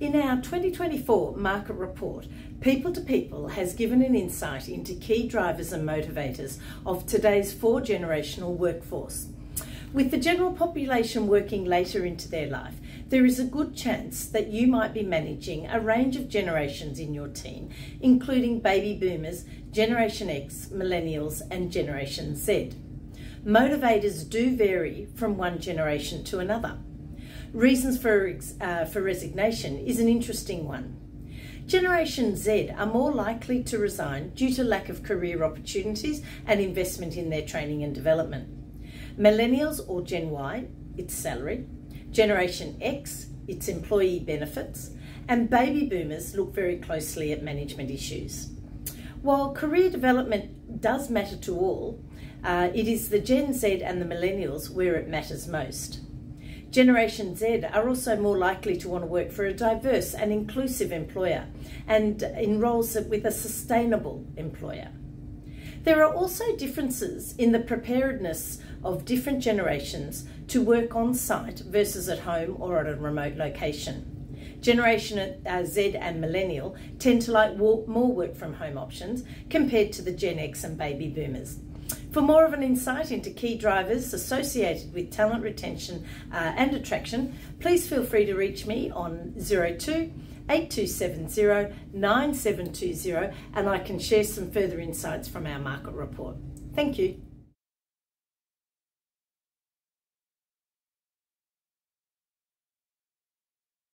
In our 2024 market report, People to People has given an insight into key drivers and motivators of today's four generational workforce. With the general population working later into their life, there is a good chance that you might be managing a range of generations in your team, including baby boomers, Generation X, millennials, and Generation Z. Motivators do vary from one generation to another. Reasons for, uh, for resignation is an interesting one. Generation Z are more likely to resign due to lack of career opportunities and investment in their training and development. Millennials or Gen Y, it's salary. Generation X, it's employee benefits. And baby boomers look very closely at management issues. While career development does matter to all, uh, it is the Gen Z and the millennials where it matters most. Generation Z are also more likely to want to work for a diverse and inclusive employer and in roles with a sustainable employer. There are also differences in the preparedness of different generations to work on site versus at home or at a remote location. Generation uh, Z and Millennial tend to like more work from home options compared to the Gen X and baby boomers. For more of an insight into key drivers associated with talent retention uh, and attraction, please feel free to reach me on 02 8270 9720 and I can share some further insights from our market report. Thank you.